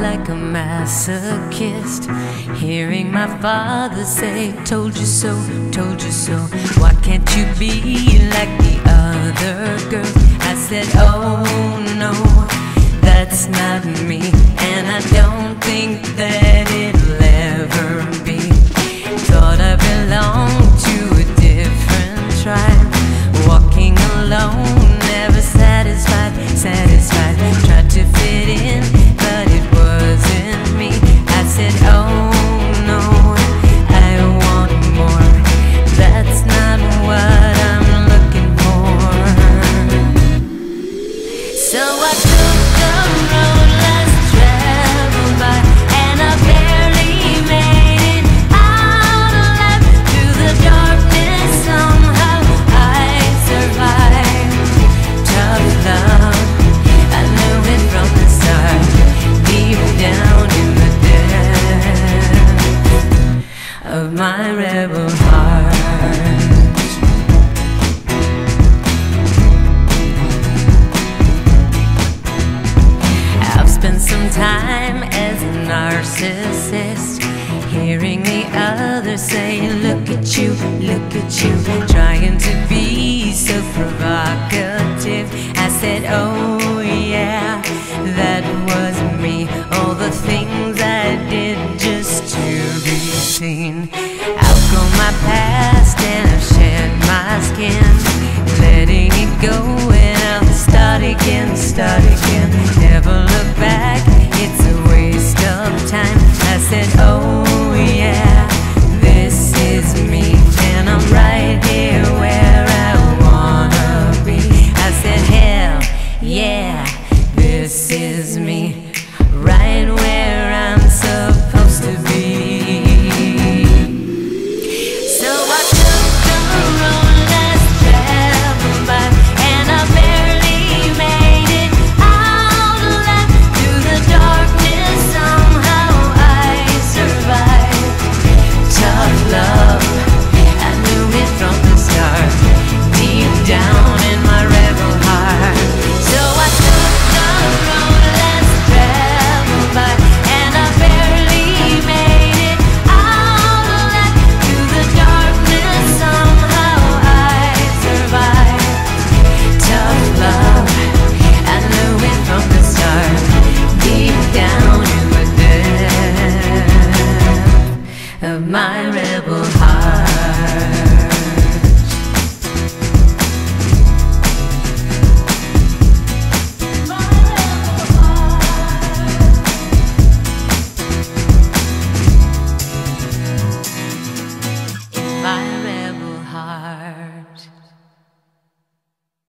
masochist. Hearing my father say, Told you so, told you so. Why can't you be like the other girls? I said, Oh no, that's not me. My rebel heart. I've spent some time as a narcissist, hearing the others say, Look at you, look at you, trying to be so provocative. I said, Oh, yeah, that was me. All the things I did just to be seen. my